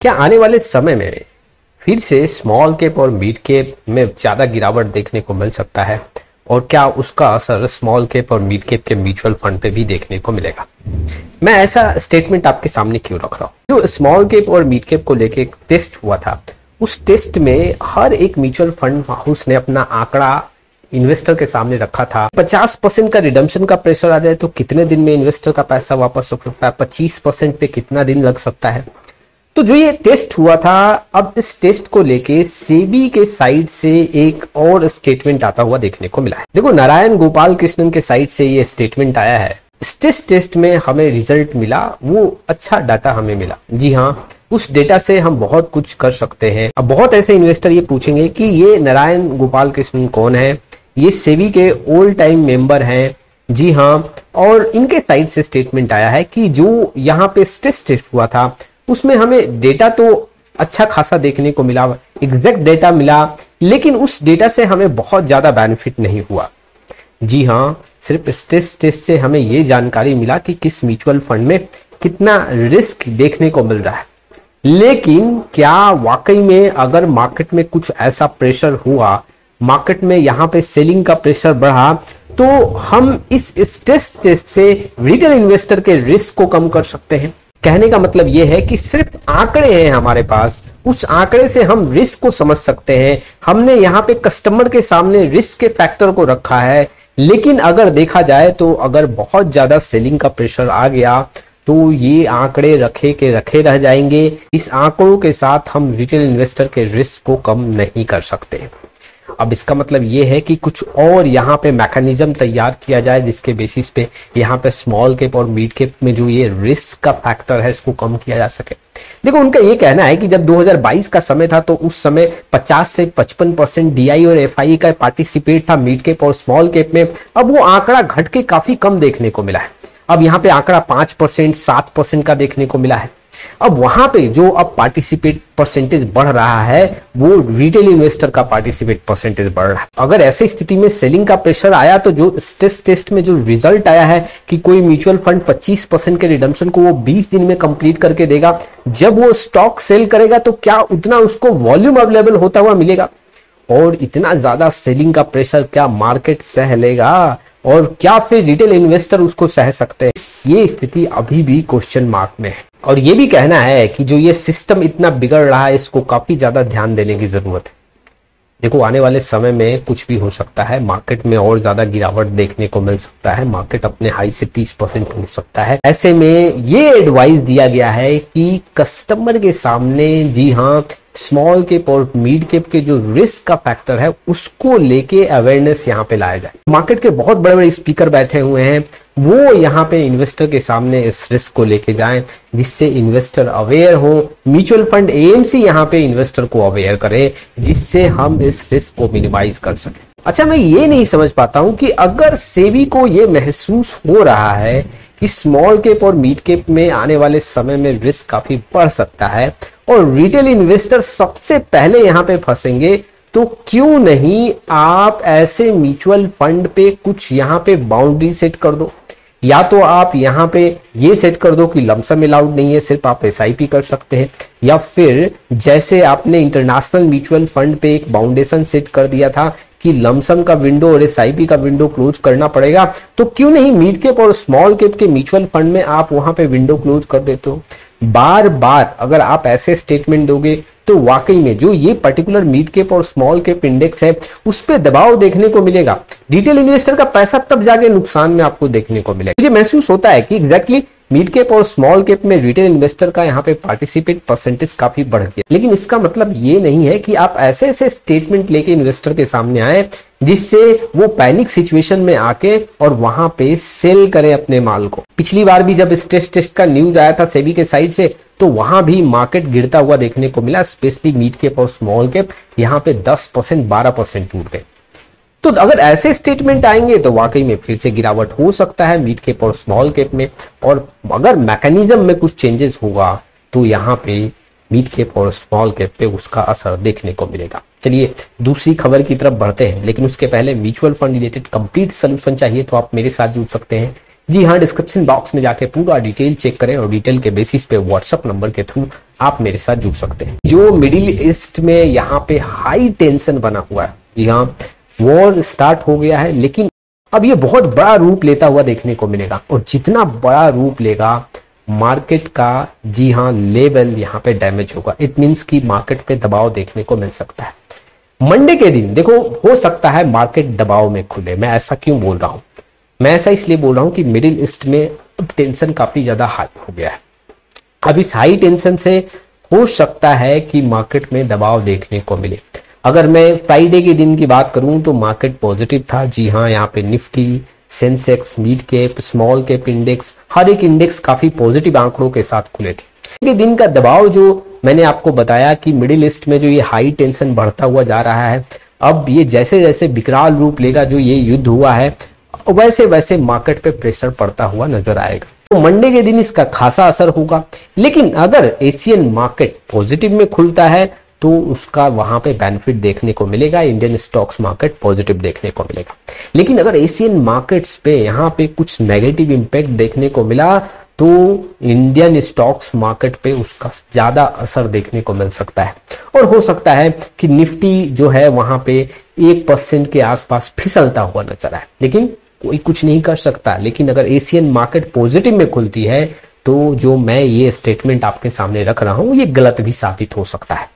क्या आने वाले समय में फिर से स्मॉल कैप और मिड कैप में ज़्यादा गिरावट देखने को मिल सकता है? और क्या उसका असर स्मॉल कैप और मिड कैप के म्यूचुअल फंड पे भी देखने को मिलेगा? मैं ऐसा स्टेटमेंट आपके सामने क्यों रख रहा हूँ? जो स्मॉल कैप और मिड कैप को लेके एक टेस्ट हुआ था, उस टेस्ट में हर एक म्यूचुअल फंड हाउस ने अपना आंकड़ा इन्वेस्टर के सामने रखा था। 50 परसेंट का रिडम्शन का प्रेशर आ जाए तो कितने दिन में इन्वेस्टर का पैसा वापस हो सकता है? 25 परसेंट पे कितना दिन लग सकता है? तो जो ये टेस्ट हुआ था, अब इस टेस्ट को लेके सेबी के साइड से एक और स्टेटमेंट आता हुआ देखने को मिला है। देखो, नारायण गोपाल कृष्णन के साइड से ये स्टेटमेंट आया है। टेस्ट टेस्ट में हमें रिज़ल्ट मिला, वो अच्छा डाटा हमें मिला। जी हाँ उस डेटा से हम बहुत कुछ कर सकते हैं। अब बहुत ऐसे इन्वेस्टर ये पूछेंगे कि ये नारायण गोपाल कृष्णन कौन है? ये सेबी के ओल्ड टाइम मेंबर हैं। जी हाँ और इनके साइड से स्टेटमेंट आया है कि जो यहाँ पे स्ट्रेस टेस्ट हुआ था उसमें हमें डेटा तो अच्छा खासा देखने को मिला एग्जैक्ट डेटा मिला, लेकिन उस डेटा से हमें बहुत ज़्यादा बेनिफिट नहीं हुआ। जी हाँ सिर्फ़ स्ट्रेस टेस्ट से हमें ये जानकारी मिला कि किस म्यूचुअल फंड में कितना रिस्क देखने को मिल रहा है। लेकिन क्या वाकई में अगर मार्केट में कुछ ऐसा प्रेशर हुआ मार्केट में यहाँ पे सेलिंग का प्रेशर बढ़ा तो हम इस स्ट्रेस टेस्ट से रिटेल इन्वेस्टर के रिस्क को कम कर सकते हैं। कहने का मतलब यह है कि सिर्फ़ आंकड़े हैं हमारे पास। उस आंकड़े से हम रिस्क को समझ सकते हैं। हमने यहाँ पे कस्टमर के सामने रिस्क के फैक्टर को रखा है। लेकिन अगर देखा जाए तो अगर बहुत ज़्यादा सेलिंग का प्रेशर आ गया तो ये आंकड़े रखे के रखे रह जाएँगे। इस आंकड़ों के साथ हम रिटेल इन्वेस्टर के रिस्क को कम नहीं कर सकते। अब इसका मतलब ये है कि कुछ और यहाँ पे मैकेनिज्म तैयार किया जाए जिसके बेसिस पे यहाँ पे स्मॉल कैप और मिड कैप में जो ये रिस्क का फैक्टर है इसको कम किया जा सके। देखो, उनका ये कहना है कि जब 2022 का समय था तो उस समय 50 से 55 परसेंट डीआई और एफ़ का पार्टिसिपेट था मिड कैप और स्मॉल कैप में। अब वो आंकड़ा घट के काफ़ी कम देखने को मिला है। अब यहाँ पे आंकड़ा पाँच परसेंट, सात परसेंट का देखने को मिला है। अब वहाँ पे जो अब पार्टिसिपेट परसेंटेज बढ़ रहा है, वो रिटेल इन्वेस्टर का पार्टिसिपेट परसेंटेज बढ़ रहा है। अगर ऐसे स्थिति में सेलिंग का प्रेशर आया तो जो स्ट्रेस टेस्ट में जो रिज़ल्ट आया है कि कोई म्यूचुअल फंड 25 परसेंट के रिडम्शन को वो 20 दिन में कंप्लीट करके देगा, जब वो स्टॉक सेल करेगा तो क्या उतना उसको वॉल्यूम अवेलेबल होता हुआ मिलेगा? और इतना ज़्यादा सेलिंग का प्रेशर क्या मार्केट सह लेगा? और क्या फिर रिटेल इन्वेस्टर उसको सह सकते हैं? ये स्थिति अभी भी क्वेश्चन मार्क में है। और ये भी कहना है कि जो ये सिस्टम इतना बिगड़ रहा है, इसको काफ़ी ज़्यादा ध्यान देने की ज़रूरत है। देखो, आने वाले समय में कुछ भी हो सकता है मार्केट में और ज़्यादा गिरावट देखने को मिल सकता है मार्केट अपने हाई से 30 परसेंट हो सकता है। ऐसे में ये एडवाइस दिया गया है कि कस्टमर के सामने, जी हाँ स्मॉल केप और मिड केप के जो रिस्क का फैक्टर है, उसको लेके अवेयरनेस यहाँ पे लाया जाए। मार्केट के बहुत बड़े बड़े स्पीकर बैठे हुए हैं वो यहाँ पे इन्वेस्टर के सामने इस रिस्क को लेके जाएँ, जिससे इन्वेस्टर अवेयर हो। म्यूचुअल फंड एएमसी यहाँ पे इन्वेस्टर को अवेयर करे, जिससे हम इस रिस्क को मिनिमाइज कर सके। अच्छा मैं ये नहीं समझ पाता हूँ कि अगर सेबी को ये महसूस हो रहा है कि स्मॉल केप और मिड केप में आने वाले समय में रिस्क काफ़ी बढ़ सकता है, और रिटेल इन्वेस्टर सबसे पहले यहाँ पे फंसेंगे तो क्यों नहीं आप ऐसे म्यूचुअल फंड पे कुछ यहाँ पे बाउंड्री सेट कर दो? या तो आप यहाँ पे ये सेट कर दो कि लमसम अलाउड नहीं है, सिर्फ़ आप एसआईपी कर सकते हैं, या फिर जैसे आपने इंटरनेशनल म्यूचुअल फंड पे एक बाउंडेशन सेट कर दिया था कि लमसम का विंडो और एसआईपी का विंडो क्लोज करना पड़ेगा तो क्यों नहीं मिड केप और स्मॉल केप के म्यूचुअल फंड में आप वहाँ पे विंडो क्लोज कर देते हो? बार बार अगर आप ऐसे स्टेटमेंट दोगे तो वाकई में जो ये पर्टिकुलर मिड केप और स्मॉल केप इंडेक्स है, उस पर दबाव देखने को मिलेगा। रिटेल इन्वेस्टर का पैसा तब जाके नुकसान में आपको देखने को मिलेगा। मुझे महसूस होता है कि एग्जैक्टली मिड केप और स्मॉल केप में रिटेल इन्वेस्टर का यहाँ पे पार्टिसिपेट परसेंटेज काफ़ी बढ़ गया। लेकिन इसका मतलब ये नहीं है कि आप ऐसे ऐसे स्टेटमेंट लेके इन्वेस्टर के सामने आए, जिससे वो पैनिक सिचुएशन में आके और वहाँ पे सेल करें अपने माल को। पिछली बार भी जब स्ट्रेस टेस्ट का न्यूज़ आया था सेबी के साइड से तो वहाँ भी मार्केट गिरता हुआ देखने को मिला स्पेशली मिड केप और स्मॉल केप यहाँ पे 10 परसेंट, बारह परसेंट टूट गए। तो अगर ऐसे स्टेटमेंट आएँगे तो वाकई में फिर से गिरावट हो सकता है मिड केप और स्मॉल केप में। और अगर मैकेनिज्म में कुछ चेंजेस होगा तो यहाँ पे मिड केप और स्मॉल कैप पे उसका असर देखने को मिलेगा। चलिए, दूसरी खबर की तरफ़ बढ़ते हैं, लेकिन उसके पहले mutual fund related complete solution चाहिए तो आप मेरे साथ जुड़ सकते हैं। जी हाँ डिस्क्रिप्शन बॉक्स में जाके पूरा डिटेल चेक करें और डिटेल के बेसिस पे व्हाट्सअप नंबर के थ्रू आप मेरे साथ जुड़ सकते हैं। जो मिडिल ईस्ट में यहाँ पे हाई टेंशन बना हुआ है, जी हाँ वॉर स्टार्ट हो गया है, लेकिन अब ये बहुत बड़ा रूप लेता हुआ देखने को मिलेगा और जितना बड़ा रूप लेगा मार्केट का, जी हाँ लेवल यहाँ पे डैमेज होगा। इट मीन्स की मार्केट पे दबाव देखने को मिल सकता है। मंडे के दिन, देखो, हो सकता है मार्केट दबाव में खुले। मैं ऐसा क्यों बोल रहा हूँ? मैं ऐसा इसलिए बोल रहा हूँ कि मिडिल ईस्ट में टेंशन काफ़ी ज़्यादा हाई हो गया है। अब इस हाई टेंशन से हो सकता है कि मार्केट में दबाव देखने को मिले। अगर मैं फ्राइडे के दिन की बात करूँ तो मार्केट पॉजिटिव था। जी हाँ यहाँ पे Nifty, Sensex mid cap, small cap index, हर एक इंडेक्स काफ़ी पॉजिटिव आंकड़ों के साथ खुले थे। दिन का दबाव जो मैंने आपको बताया कि मिडिल ईस्ट में जो ये हाई टेंशन बढ़ता हुआ जा रहा है, अब ये जैसे जैसे विकराल रूप लेगा जो ये युद्ध हुआ है वैसे वैसे मार्केट पे प्रेशर पड़ता हुआ नज़र आएगा। तो मंडे के दिन इसका खासा असर होगा। लेकिन अगर एशियन मार्केट पॉजिटिव में खुलता है तो उसका वहाँ पे बेनिफिट देखने को मिलेगा इंडियन स्टॉक्स मार्केट पॉजिटिव देखने को मिलेगा। लेकिन अगर एशियन मार्केट्स पे यहाँ पे कुछ नेगेटिव इंपैक्ट देखने को मिला तो इंडियन स्टॉक्स मार्केट पे उसका ज़्यादा असर देखने को मिल सकता है। और हो सकता है कि निफ्टी जो है वहाँ पे एक परसेंट के आसपास फिसलता हुआ नज़र आए। लेकिन कोई कुछ नहीं कर सकता। लेकिन अगर एशियन मार्केट पॉजिटिव में खुलती है तो जो मैं ये स्टेटमेंट आपके सामने रख रहा हूँ, ये गलत भी साबित हो सकता है।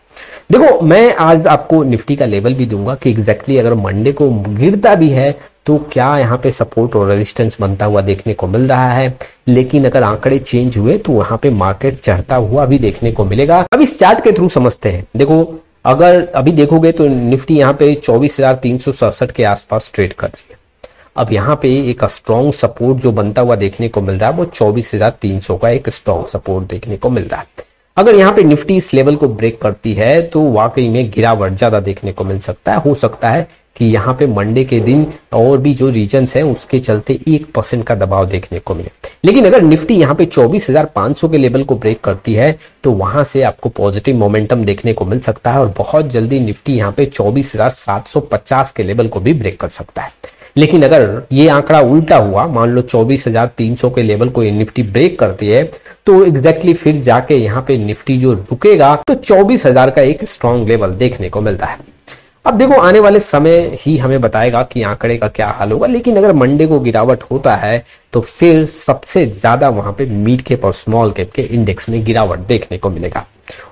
देखो, मैं आज आपको निफ्टी का लेवल भी दूँगा कि एग्जैक्टली अगर मंडे को गिरता भी है तो क्या यहाँ पे सपोर्ट और रेजिस्टेंस बनता हुआ देखने को मिल रहा है? लेकिन अगर आंकड़े चेंज हुए तो वहाँ पे मार्केट चढ़ता हुआ भी देखने को मिलेगा। अब इस चार्ट के थ्रू समझते हैं। देखो, अगर अभी देखोगे तो निफ्टी यहाँ पे चौबीस के आसपास ट्रेड कर रही है। अब यहाँ पे एक स्ट्रॉन्ग सपोर्ट जो बनता हुआ देखने को मिल रहा है, वो चौबीस हज़ार तीन सौ का एक स्ट्रॉन्ग सपोर्ट देखने को मिल रहा है। अगर यहाँ पे निफ्टी इस लेवल को ब्रेक करती है तो वाकई में गिरावट ज़्यादा देखने को मिल सकता है। हो सकता है कि यहाँ पे मंडे के दिन और भी जो रीजन है, उसके चलते एक परसेंट का दबाव देखने को मिले। लेकिन अगर निफ्टी यहाँ पे चौबीस हज़ार पाँच सौ के लेवल को ब्रेक करती है तो वहाँ से आपको पॉजिटिव मोमेंटम देखने को मिल सकता है और बहुत जल्दी निफ्टी यहाँ पे चौबीस हज़ार सात सौ पचास के लेवल को भी ब्रेक कर सकता है। लेकिन अगर ये आंकड़ा उल्टा हुआ, मान लो चौबीस हज़ार तीन सौ के लेवल को निफ्टी ब्रेक करती है तो एग्जैक्टली फिर जाके यहाँ पे निफ्टी जो रुकेगा तो चौबीस हज़ार का एक स्ट्रॉन्ग लेवल देखने को मिलता है। अब देखो, आने वाले समय ही हमें बताएगा कि आंकड़े का क्या हाल होगा, लेकिन अगर मंडे को गिरावट होता है तो फिर सबसे ज़्यादा वहाँ पे मिड कैप और स्मॉल कैप के इंडेक्स में गिरावट देखने को मिलेगा।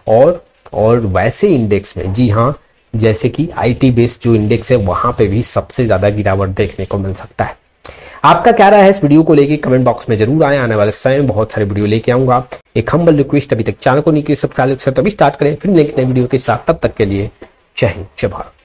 और और वैसे इंडेक्स में, जी हाँ जैसे कि आईटी बेस्ड जो इंडेक्स है, वहाँ पे भी सबसे ज़्यादा गिरावट देखने को मिल सकता है। आपका क्या राय है इस वीडियो को लेके? कमेंट बॉक्स में ज़रूर आए। आने वाले समय में बहुत सारे वीडियो लेके आऊँगा। एक हम्बल रिक्वेस्ट अभी तक चैनल को नहीं किया सब्सक्राइब तभी स्टार्ट करें। फिर लेकिन नई वीडियो के साथ। तब तक के लिए जय हिंद, जय भारत।